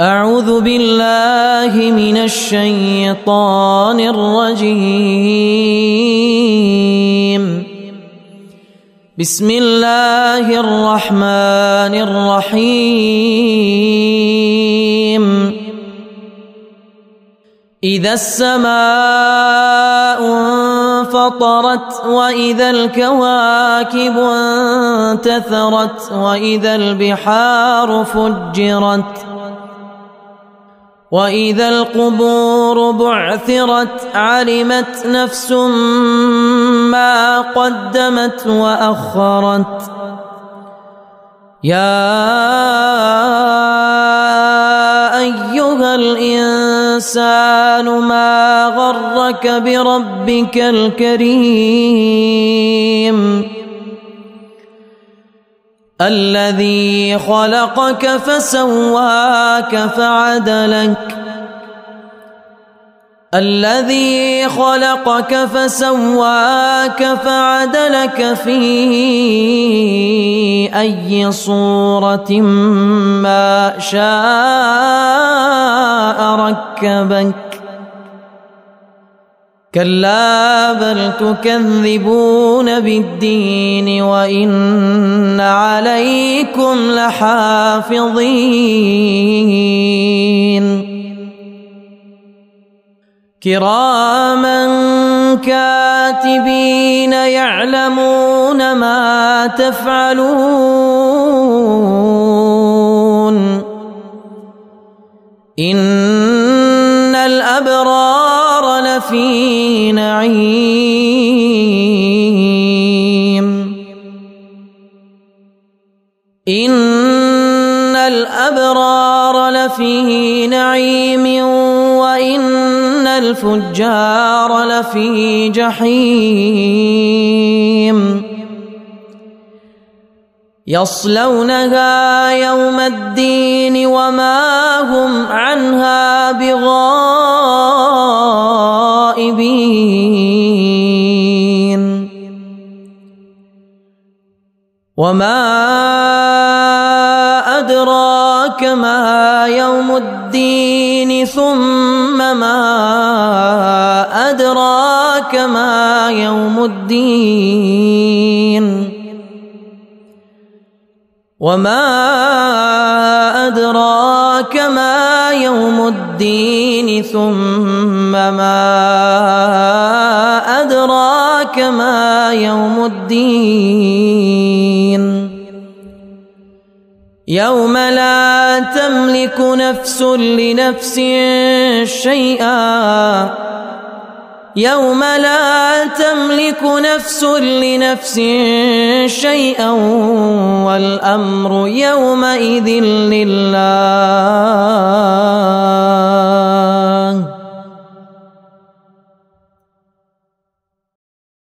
أعوذ بالله من الشيطان الرجيم. بسم الله الرحمن الرحيم. إذا السماء انفطرت وإذا الكواكب انتثرت وإذا البحار فجرت واذا القبور بعثرت علمت نفس ما قدمت واخرت يا ايها الانسان ما غرك بربك الكريم الذي خلقك فسواك فعدلك. الذي خلقك فسواك فعدلك في أي صورة ما شاء ركبك. كلا بل تكذبون بالدين وان عليكم لحافظين كراما كاتبين يعلمون ما تفعلون ان الابرار لفي نعيم. إن الأبرار لفي نعيم وإن الفجار لفي جحيم. يصلونها يوم الدين وما هم عنها بغائبين وما أدراك ما يوم الدين ثم ما أدراك ما يوم الدين وما أدراك ما يوم الدين ثم ما أدراك ما يوم الدين يوم لا تملك نفس لنفس شيئا. يوم لا تملك نفس لنفس شيئا والأمر يومئذ لله.